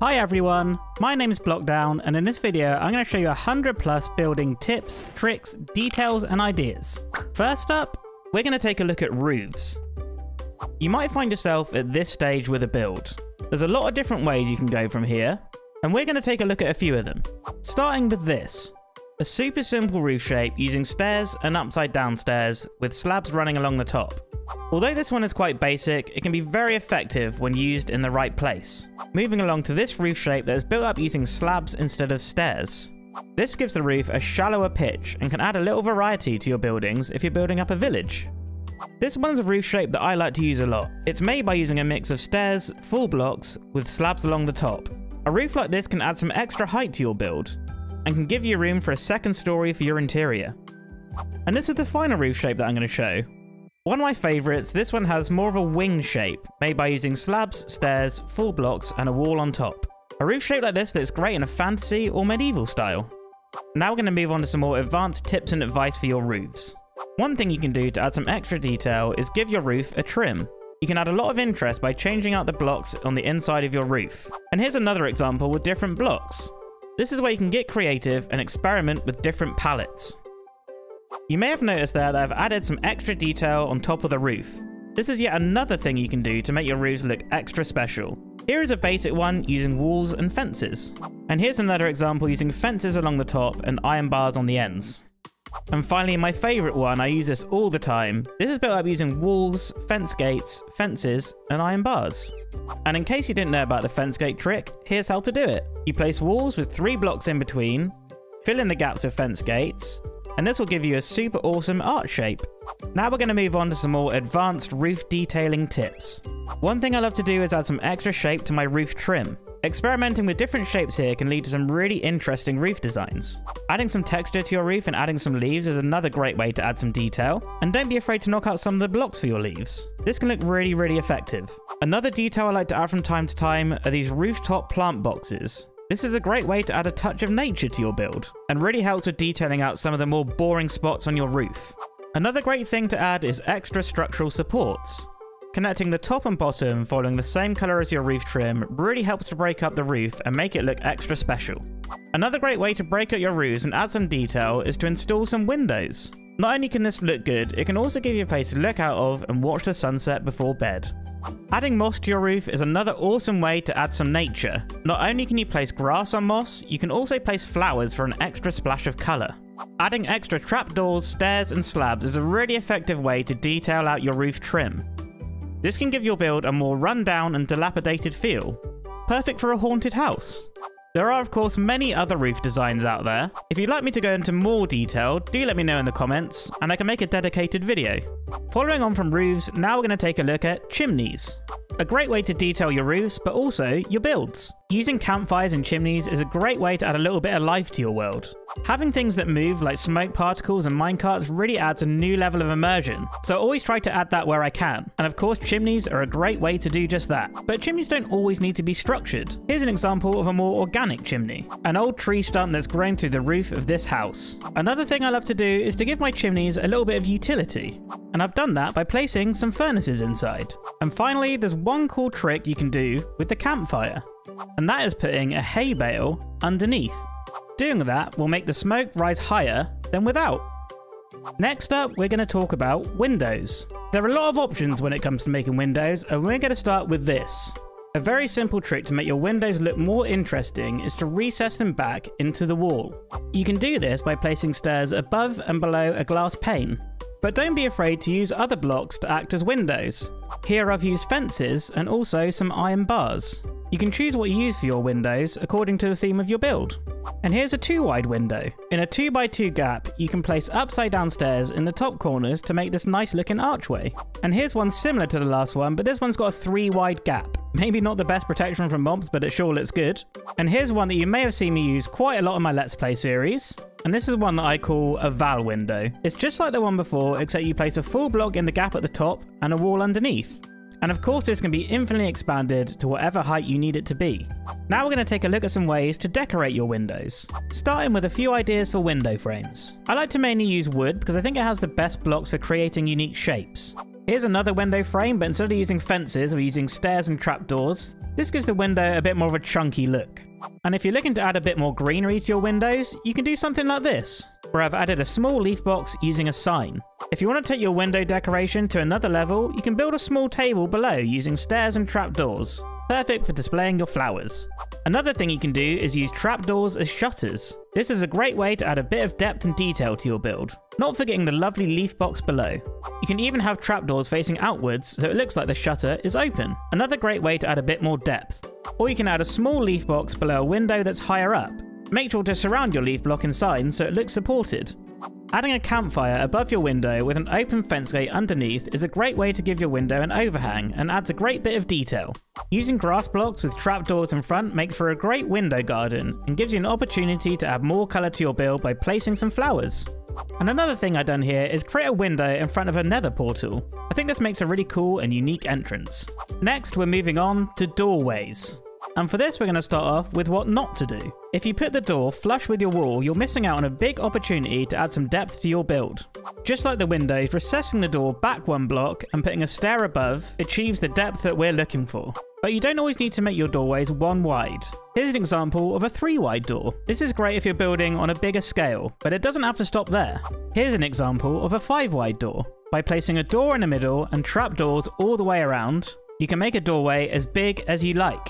Hi everyone, my name is Blockdown and in this video I'm going to show you 100 plus building tips, tricks, details and ideas. First up, we're going to take a look at roofs. You might find yourself at this stage with a build. There's a lot of different ways you can go from here, and we're going to take a look at a few of them. Starting with this. A super simple roof shape using stairs and upside down stairs with slabs running along the top. Although this one is quite basic, it can be very effective when used in the right place. Moving along to this roof shape that is built up using slabs instead of stairs. This gives the roof a shallower pitch and can add a little variety to your buildings if you're building up a village. This one's a roof shape that I like to use a lot. It's made by using a mix of stairs, full blocks, with slabs along the top. A roof like this can add some extra height to your build, and can give you room for a second story for your interior. And this is the final roof shape that I'm going to show. One of my favourites, this one has more of a wing shape, made by using slabs, stairs, full blocks, and a wall on top. A roof shape like this looks great in a fantasy or medieval style. Now we're going to move on to some more advanced tips and advice for your roofs. One thing you can do to add some extra detail is give your roof a trim. You can add a lot of interest by changing out the blocks on the inside of your roof. And here's another example with different blocks. This is where you can get creative and experiment with different palettes. You may have noticed there that I've added some extra detail on top of the roof. This is yet another thing you can do to make your roofs look extra special. Here is a basic one using walls and fences. And here's another example using fences along the top and iron bars on the ends. And finally, my favourite one, I use this all the time. This is built up using walls, fence gates, fences, and iron bars. And in case you didn't know about the fence gate trick, here's how to do it. You place walls with three blocks in between, fill in the gaps with fence gates, and this will give you a super awesome art shape. Now we're going to move on to some more advanced roof detailing tips. One thing I love to do is add some extra shape to my roof trim. Experimenting with different shapes here can lead to some really interesting roof designs. Adding some texture to your roof and adding some leaves is another great way to add some detail, and don't be afraid to knock out some of the blocks for your leaves. This can look really, really effective. Another detail I like to add from time to time are these rooftop plant boxes. This is a great way to add a touch of nature to your build, and really helps with detailing out some of the more boring spots on your roof. Another great thing to add is extra structural supports. Connecting the top and bottom following the same colour as your roof trim really helps to break up the roof and make it look extra special. Another great way to break up your roofs and add some detail is to install some windows. Not only can this look good, it can also give you a place to look out of and watch the sunset before bed. Adding moss to your roof is another awesome way to add some nature. Not only can you place grass on moss, you can also place flowers for an extra splash of colour. Adding extra trapdoors, stairs and slabs is a really effective way to detail out your roof trim. This can give your build a more rundown and dilapidated feel. Perfect for a haunted house. There are of course many other roof designs out there. If you'd like me to go into more detail, do let me know in the comments, and I can make a dedicated video. Following on from roofs, now we're going to take a look at chimneys. A great way to detail your roofs, but also your builds. Using campfires and chimneys is a great way to add a little bit of life to your world. Having things that move like smoke particles and minecarts really adds a new level of immersion, so I always try to add that where I can. And of course chimneys are a great way to do just that. But chimneys don't always need to be structured. Here's an example of a more organic chimney. An old tree stump that's grown through the roof of this house. Another thing I love to do is to give my chimneys a little bit of utility. And I've done that by placing some furnaces inside. And finally, there's one cool trick you can do with the campfire, and that is putting a hay bale underneath. Doing that will make the smoke rise higher than without. Next up, we're going to talk about windows. There are a lot of options when it comes to making windows, and we're going to start with this. A very simple trick to make your windows look more interesting is to recess them back into the wall. You can do this by placing stairs above and below a glass pane. But don't be afraid to use other blocks to act as windows. Here I've used fences and also some iron bars. You can choose what you use for your windows according to the theme of your build. And here's a 2 wide window. In a 2x2 gap, you can place upside down stairs in the top corners to make this nice looking archway. And here's one similar to the last one, but this one's got a 3 wide gap. Maybe not the best protection from mobs, but it sure looks good. And here's one that you may have seen me use quite a lot in my Let's Play series. And this is one that I call a Val window. It's just like the one before, except you place a full block in the gap at the top and a wall underneath. And of course this can be infinitely expanded to whatever height you need it to be. Now we're going to take a look at some ways to decorate your windows, starting with a few ideas for window frames. I like to mainly use wood because I think it has the best blocks for creating unique shapes. Here's another window frame, but instead of using fences, we're using stairs and trapdoors. This gives the window a bit more of a chunky look. And if you're looking to add a bit more greenery to your windows, you can do something like this, where I've added a small leaf box using a sign. If you want to take your window decoration to another level, you can build a small table below using stairs and trapdoors. Perfect for displaying your flowers. Another thing you can do is use trapdoors as shutters. This is a great way to add a bit of depth and detail to your build, not forgetting the lovely leaf box below. You can even have trapdoors facing outwards so it looks like the shutter is open. Another great way to add a bit more depth. Or you can add a small leaf box below a window that's higher up. Make sure to surround your leaf block in signs so it looks supported. Adding a campfire above your window with an open fence gate underneath is a great way to give your window an overhang and adds a great bit of detail. Using grass blocks with trapdoors in front makes for a great window garden and gives you an opportunity to add more colour to your build by placing some flowers. And another thing I've done here is create a window in front of a nether portal. I think this makes a really cool and unique entrance. Next, we're moving on to doorways. And for this, we're going to start off with what not to do. If you put the door flush with your wall, you're missing out on a big opportunity to add some depth to your build. Just like the windows, recessing the door back one block and putting a stair above achieves the depth that we're looking for. But you don't always need to make your doorways one wide. Here's an example of a three wide door. This is great if you're building on a bigger scale, but it doesn't have to stop there. Here's an example of a five wide door. By placing a door in the middle and trapdoors all the way around, you can make a doorway as big as you like.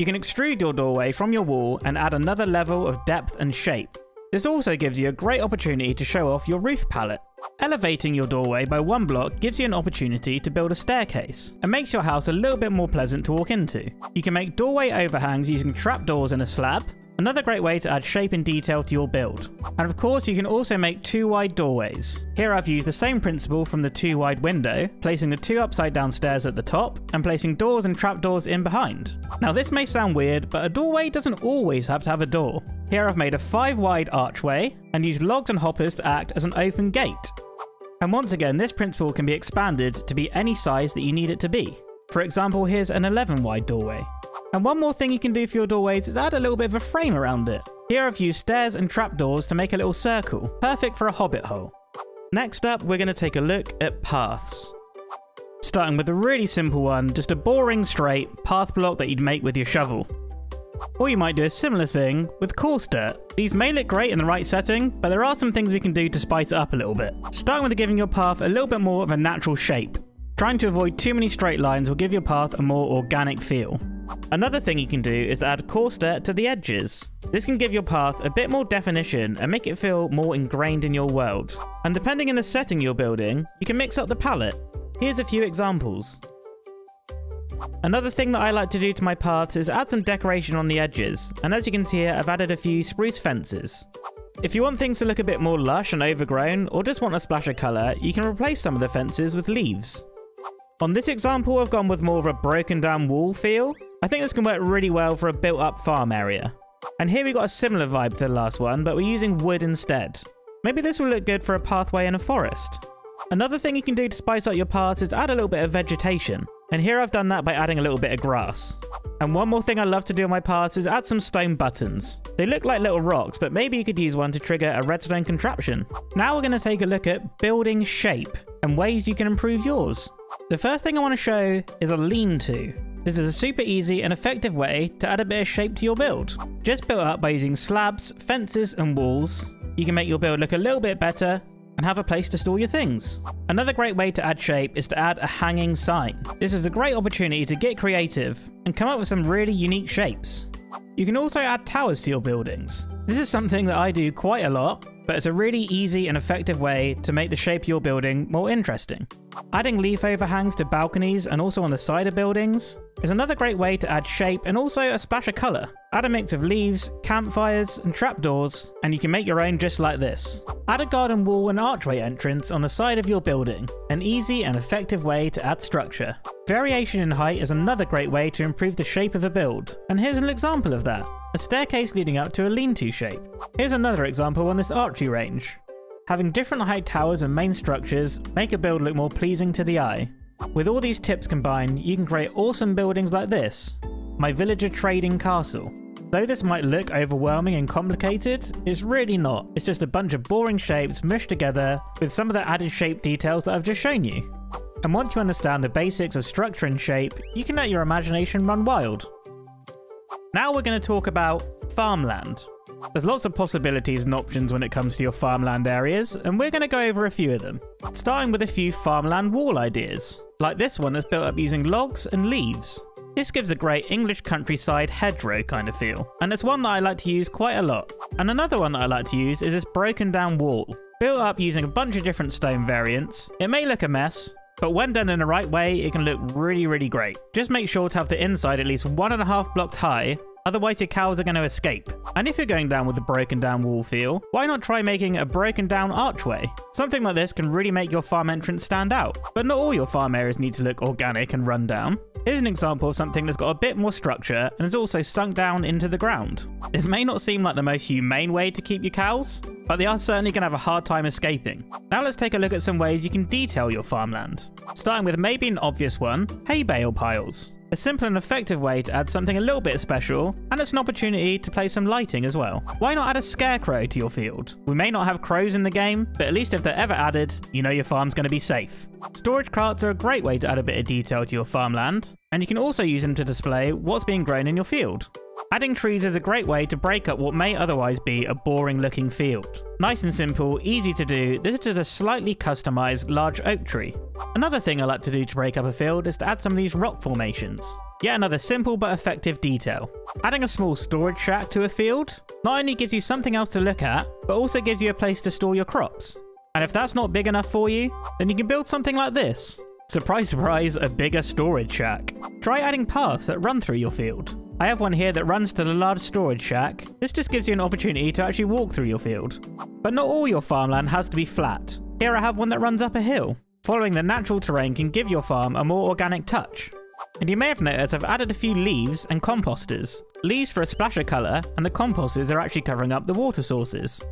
You can extrude your doorway from your wall and add another level of depth and shape. This also gives you a great opportunity to show off your roof palette. Elevating your doorway by one block gives you an opportunity to build a staircase, and makes your house a little bit more pleasant to walk into. You can make doorway overhangs using trapdoors in a slab, Another great way to add shape and detail to your build. And of course, you can also make two wide doorways. Here I've used the same principle from the two wide window, placing the two upside down stairs at the top, and placing doors and trapdoors in behind. Now this may sound weird, but a doorway doesn't always have to have a door. Here I've made a five wide archway, and used logs and hoppers to act as an open gate. And once again, this principle can be expanded to be any size that you need it to be. For example, here's an 11 wide doorway. And one more thing you can do for your doorways is add a little bit of a frame around it. Here I've used stairs and trapdoors to make a little circle, perfect for a hobbit hole. Next up, we're going to take a look at paths. Starting with a really simple one, just a boring straight path block that you'd make with your shovel. Or you might do a similar thing with coarse dirt. These may look great in the right setting, but there are some things we can do to spice it up a little bit. Starting with giving your path a little bit more of a natural shape. Trying to avoid too many straight lines will give your path a more organic feel. Another thing you can do is add coarse dirt to the edges. This can give your path a bit more definition and make it feel more ingrained in your world. And depending on the setting you're building, you can mix up the palette. Here's a few examples. Another thing that I like to do to my paths is add some decoration on the edges, and as you can see here, I've added a few spruce fences. If you want things to look a bit more lush and overgrown, or just want a splash of colour, you can replace some of the fences with leaves. On this example, I've gone with more of a broken down wall feel. I think this can work really well for a built up farm area. And here we got a similar vibe to the last one, but we're using wood instead. Maybe this will look good for a pathway in a forest. Another thing you can do to spice up your paths is add a little bit of vegetation. And here I've done that by adding a little bit of grass. And one more thing I love to do on my paths is add some stone buttons. They look like little rocks, but maybe you could use one to trigger a redstone contraption. Now we're going to take a look at building shape and ways you can improve yours. The first thing I want to show is a lean-to. This is a super easy and effective way to add a bit of shape to your build. Just built up by using slabs, fences and walls, you can make your build look a little bit better and have a place to store your things. Another great way to add shape is to add a hanging sign. This is a great opportunity to get creative and come up with some really unique shapes. You can also add towers to your buildings. This is something that I do quite a lot, but it's a really easy and effective way to make the shape of your building more interesting. Adding leaf overhangs to balconies and also on the side of buildings is another great way to add shape and also a splash of colour. Add a mix of leaves, campfires and trapdoors and you can make your own just like this. Add a garden wall and archway entrance on the side of your building, an easy and effective way to add structure. Variation in height is another great way to improve the shape of a build, and here's an example of that. A staircase leading up to a lean-to shape. Here's another example on this archery range. Having different height towers and main structures make a build look more pleasing to the eye. With all these tips combined, you can create awesome buildings like this. My villager trading castle. Though this might look overwhelming and complicated, it's really not. It's just a bunch of boring shapes mushed together with some of the added shape details that I've just shown you. And once you understand the basics of structure and shape, you can let your imagination run wild. Now we're going to talk about farmland. There's lots of possibilities and options when it comes to your farmland areas, and we're going to go over a few of them. Starting with a few farmland wall ideas, like this one that's built up using logs and leaves. This gives a great English countryside hedgerow kind of feel, and it's one that I like to use quite a lot. And another one that I like to use is this broken down wall. Built up using a bunch of different stone variants, it may look a mess, but when done in the right way, it can look really, really great. Just make sure to have the inside at least one and a half blocks high Otherwise your cows are going to escape. And if you're going down with the broken down wall feel, why not try making a broken down archway? Something like this can really make your farm entrance stand out. But not all your farm areas need to look organic and run down. Here's an example of something that's got a bit more structure and is also sunk down into the ground. This may not seem like the most humane way to keep your cows, but they are certainly going to have a hard time escaping. Now let's take a look at some ways you can detail your farmland. Starting with maybe an obvious one, hay bale piles. A simple and effective way to add something a little bit special, and it's an opportunity to play some lighting as well. Why not add a scarecrow to your field? We may not have crows in the game, but at least if they're ever added, you know your farm's going to be safe. Storage carts are a great way to add a bit of detail to your farmland, and you can also use them to display what's being grown in your field. Adding trees is a great way to break up what may otherwise be a boring looking field. Nice and simple, easy to do, this is a slightly customized large oak tree. Another thing I like to do to break up a field is to add some of these rock formations. Yet another simple but effective detail. Adding a small storage shack to a field not only gives you something else to look at, but also gives you a place to store your crops. And if that's not big enough for you, then you can build something like this. Surprise surprise, a bigger storage shack. Try adding paths that run through your field. I have one here that runs to the large storage shack. This just gives you an opportunity to actually walk through your field. But not all your farmland has to be flat. Here I have one that runs up a hill. Following the natural terrain can give your farm a more organic touch. And you may have noticed I've added a few leaves and composters. Leaves for a splash of colour, and the composters are actually covering up the water sources.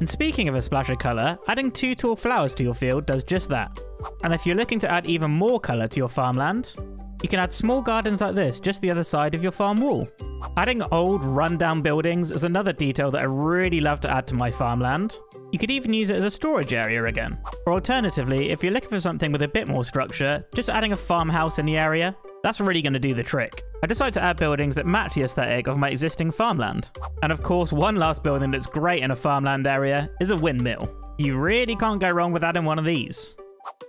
And speaking of a splash of colour, adding two tall flowers to your field does just that. And if you're looking to add even more colour to your farmland, you can add small gardens like this just the other side of your farm wall. Adding old rundown buildings is another detail that I really love to add to my farmland. You could even use it as a storage area again. Or alternatively, if you're looking for something with a bit more structure, just adding a farmhouse in the area, that's really going to do the trick. I decided to add buildings that match the aesthetic of my existing farmland. And of course, one last building that's great in a farmland area is a windmill. You really can't go wrong with adding one of these.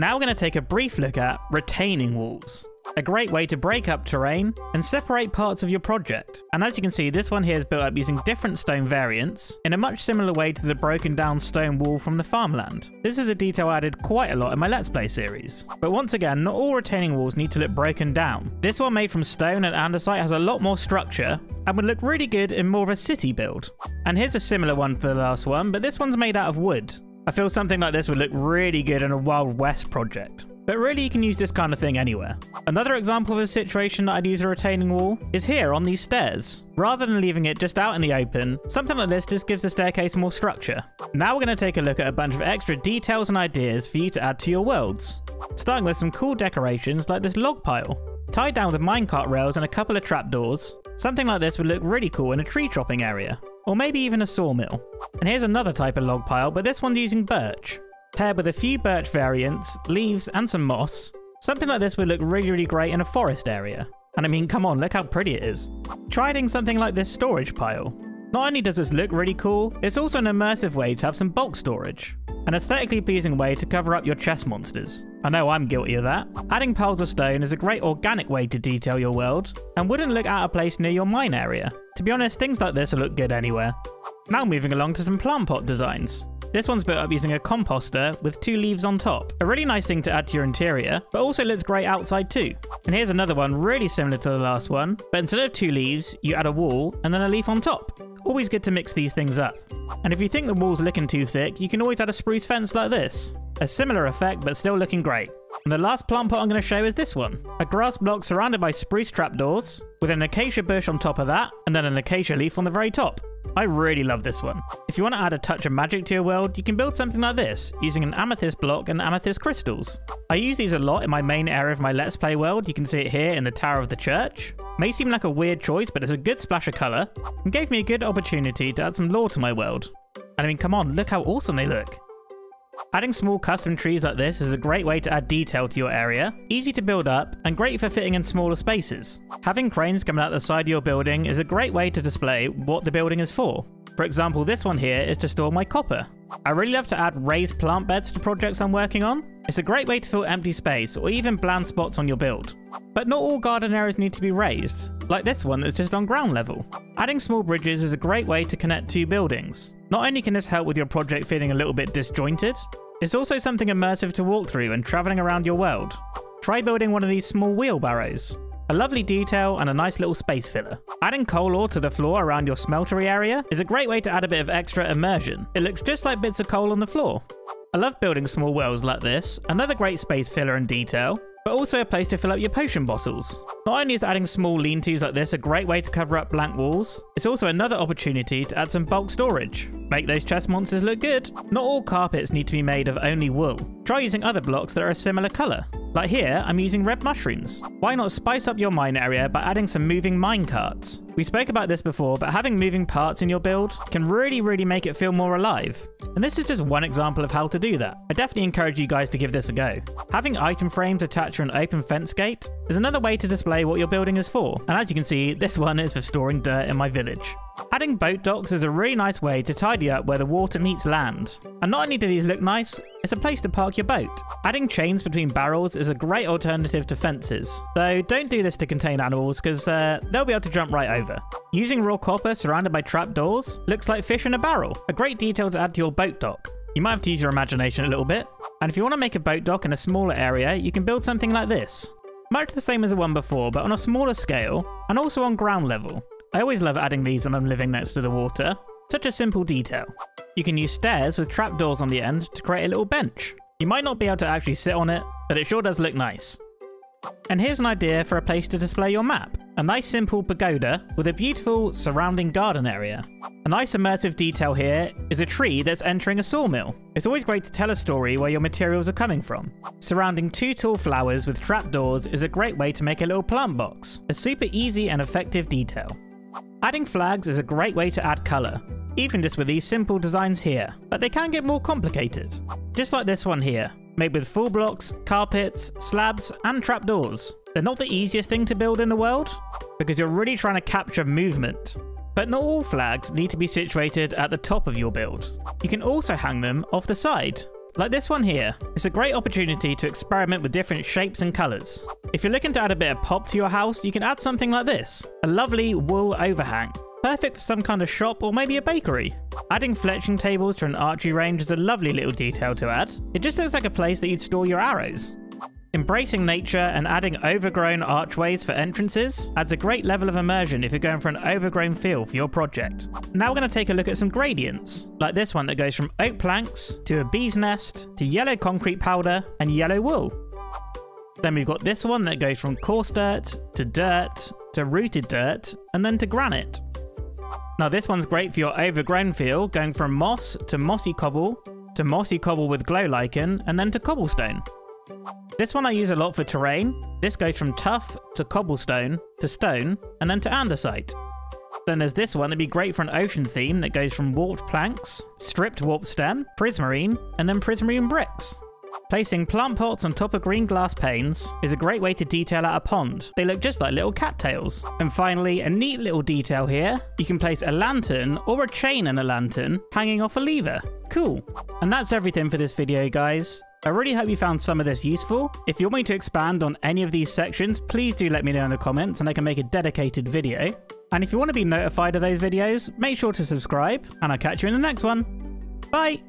Now we're going to take a brief look at retaining walls a great way to break up terrain and separate parts of your project. And as you can see, this one here is built up using different stone variants in a much similar way to the broken down stone wall from the farmland. This is a detail I added quite a lot in my Let's Play series. But once again, not all retaining walls need to look broken down. This one made from stone and andesite has a lot more structure and would look really good in more of a city build. And here's a similar one for the last one, but this one's made out of wood. I feel something like this would look really good in a Wild West project. But really you can use this kind of thing anywhere. Another example of a situation that I'd use a retaining wall is here on these stairs. Rather than leaving it just out in the open, something like this just gives the staircase more structure. Now we're going to take a look at a bunch of extra details and ideas for you to add to your worlds. Starting with some cool decorations like this log pile. Tied down with minecart rails and a couple of trapdoors, something like this would look really cool in a tree chopping area. Or maybe even a sawmill. And here's another type of log pile, but this one's using birch. Paired with a few birch variants, leaves, and some moss, something like this would look really, really great in a forest area. And I mean, come on, look how pretty it is. Try adding something like this storage pile. Not only does this look really cool, it's also an immersive way to have some bulk storage. An aesthetically pleasing way to cover up your chest monsters. I know I'm guilty of that. Adding piles of stone is a great organic way to detail your world, and wouldn't look out of place near your mine area. To be honest, things like this will look good anywhere. Now moving along to some plant pot designs. This one's built up using a composter with two leaves on top. A really nice thing to add to your interior, but also looks great outside too. And here's another one really similar to the last one, but instead of two leaves, you add a wall and then a leaf on top. Always good to mix these things up. And if you think the wall's looking too thick, you can always add a spruce fence like this. A similar effect, but still looking great. And the last plant pot I'm going to show is this one. A grass block surrounded by spruce trapdoors, with an acacia bush on top of that, and then an acacia leaf on the very top. I really love this one. If you want to add a touch of magic to your world, you can build something like this, using an amethyst block and amethyst crystals. I use these a lot in my main area of my Let's Play world, you can see it here in the Tower of the Church. May seem like a weird choice, but it's a good splash of colour, and gave me a good opportunity to add some lore to my world. And I mean, come on, look how awesome they look. Adding small custom trees like this is a great way to add detail to your area, easy to build up, and great for fitting in smaller spaces. Having cranes coming out the side of your building is a great way to display what the building is for. For example, this one here is to store my copper. I really love to add raised plant beds to projects I'm working on. It's a great way to fill empty space or even bland spots on your build. But not all garden areas need to be raised, like this one that's just on ground level. Adding small bridges is a great way to connect two buildings. Not only can this help with your project feeling a little bit disjointed, it's also something immersive to walk through when travelling around your world. Try building one of these small wheelbarrows. A lovely detail and a nice little space filler. Adding coal ore to the floor around your smeltery area is a great way to add a bit of extra immersion. It looks just like bits of coal on the floor. I love building small wells like this, another great space filler and detail, but also a place to fill up your potion bottles. Not only is adding small lean-tos like this a great way to cover up blank walls, it's also another opportunity to add some bulk storage. Make those chest monsters look good. Not all carpets need to be made of only wool. Try using other blocks that are a similar colour. Like here, I'm using red mushrooms. Why not spice up your mine area by adding some moving mine carts? We spoke about this before, but having moving parts in your build can really, really make it feel more alive. And this is just one example of how to do that. I definitely encourage you guys to give this a go. Having item frames attached to an open fence gate is another way to display what your building is for. And as you can see, this one is for storing dirt in my village. Adding boat docks is a really nice way to tidy up where the water meets land. And not only do these look nice, it's a place to park your boat. Adding chains between barrels is a great alternative to fences, though don't do this to contain animals because uh, they'll be able to jump right over. Using raw copper surrounded by trapdoors looks like fish in a barrel, a great detail to add to your boat dock. You might have to use your imagination a little bit, and if you want to make a boat dock in a smaller area, you can build something like this. Much the same as the one before, but on a smaller scale, and also on ground level. I always love adding these when I'm living next to the water. Such a simple detail. You can use stairs with trapdoors on the end to create a little bench. You might not be able to actually sit on it, but it sure does look nice. And here's an idea for a place to display your map. A nice simple pagoda with a beautiful surrounding garden area. A nice immersive detail here is a tree that's entering a sawmill. It's always great to tell a story where your materials are coming from. Surrounding two tall flowers with trapdoors is a great way to make a little plant box. A super easy and effective detail. Adding flags is a great way to add colour, even just with these simple designs here, but they can get more complicated. Just like this one here, made with full blocks, carpets, slabs, and trapdoors. They're not the easiest thing to build in the world, because you're really trying to capture movement. But not all flags need to be situated at the top of your build. You can also hang them off the side, like this one here. It's a great opportunity to experiment with different shapes and colours. If you're looking to add a bit of pop to your house, you can add something like this. A lovely wool overhang. Perfect for some kind of shop or maybe a bakery. Adding fletching tables to an archery range is a lovely little detail to add. It just looks like a place that you'd store your arrows. Embracing nature and adding overgrown archways for entrances adds a great level of immersion if you're going for an overgrown feel for your project. Now we're going to take a look at some gradients, like this one that goes from oak planks to a bee's nest to yellow concrete powder and yellow wool. Then we've got this one that goes from coarse dirt to dirt to rooted dirt and then to granite. Now this one's great for your overgrown feel, going from moss to mossy cobble to mossy cobble with glow lichen and then to cobblestone. This one I use a lot for terrain. This goes from tuff to cobblestone to stone and then to andesite. Then there's this one that'd be great for an ocean theme that goes from warped planks, stripped warped stem, prismarine, and then prismarine bricks. Placing plant pots on top of green glass panes is a great way to detail out a pond. They look just like little cattails. And finally, a neat little detail here. You can place a lantern or a chain and a lantern hanging off a lever. Cool. And that's everything for this video, guys. I really hope you found some of this useful. If you want me to expand on any of these sections, please do let me know in the comments and I can make a dedicated video. And if you want to be notified of those videos, make sure to subscribe, and I'll catch you in the next one. Bye!